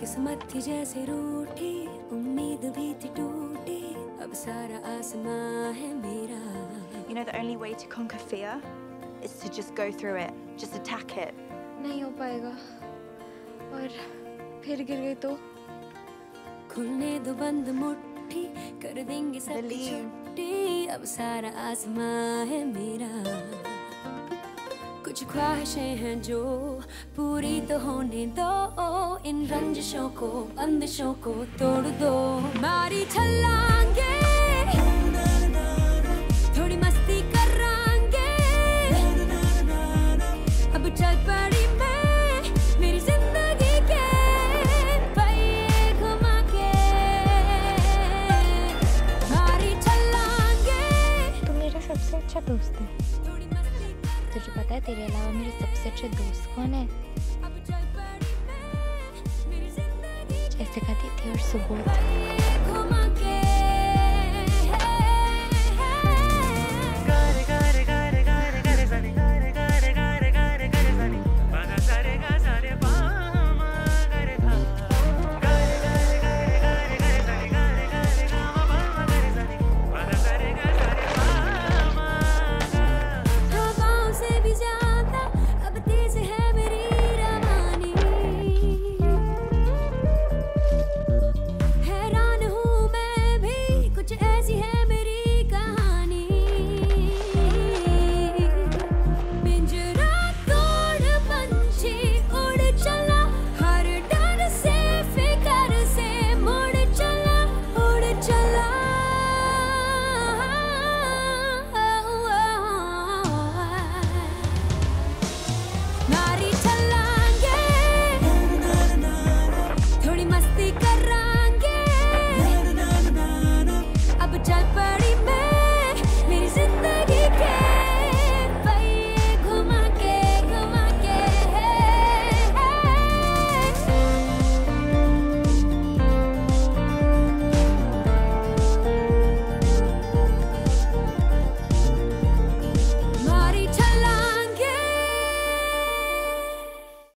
किस्मत थी जैसे रूठी उम्मीद भी थी टूटी। अब सारा आसमां है मेरा। You know the only way to conquer fear is to just go through it, just attack it. नहीं हो पाएगा। और फिर गिर गई तो? खुलने दो बंद मुट्ठी कर देंगे सब छुट्टी। अब सारा आसमां है मेरा। कुछ ख्वाहिशें हैं जो पूरी तो होने दो। इन रंजिशों को बंदिशों को तोड़ दो। मारी छलांगे थोड़ी मस्ती करांगे। अब चल पड़ी मैं मेरी ज़िंदगी के पहिए घुमा के। मारी छलांगे। तू मेरा सबसे अच्छा दोस्त है। तुझे पता है तेरे अलावा मेरे सबसे अच्छे दोस्त कौन है? जैसे कहती